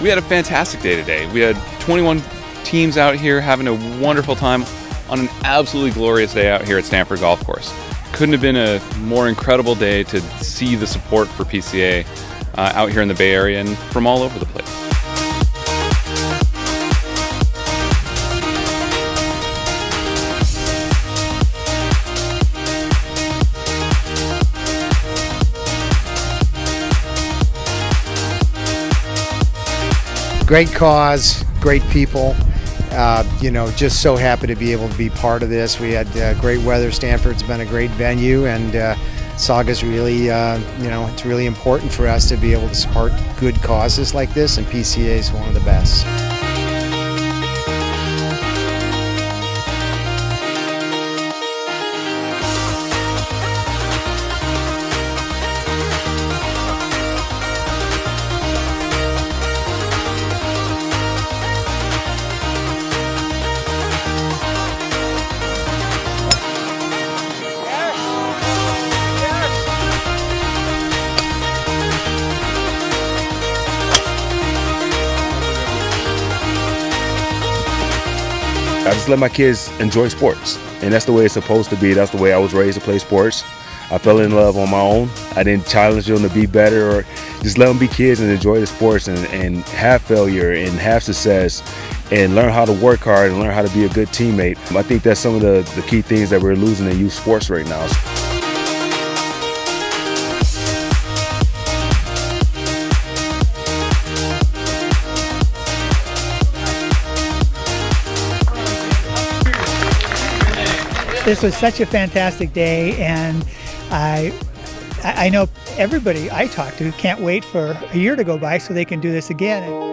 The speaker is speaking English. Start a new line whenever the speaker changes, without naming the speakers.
We had a fantastic day today. We had 21 teams out here having a wonderful time on an absolutely glorious day out here at Stanford Golf Course. Couldn't have been a more incredible day to see the support for PCA uh, out here in the Bay Area and from all over the place.
Great cause, great people. Uh, you know, just so happy to be able to be part of this. We had uh, great weather. Stanford's been a great venue, and uh, SAGA's really, uh, you know, it's really important for us to be able to support good causes like this, and PCA is one of the best.
I just let my kids enjoy sports, and that's the way it's supposed to be. That's the way I was raised to play sports. I fell in love on my own. I didn't challenge them to be better or just let them be kids and enjoy the sports and, and have failure and have success and learn how to work hard and learn how to be a good teammate. I think that's some of the, the key things that we're losing in youth sports right now.
This was such a fantastic day, and I, I know everybody I talked to can't wait for a year to go by so they can do this again.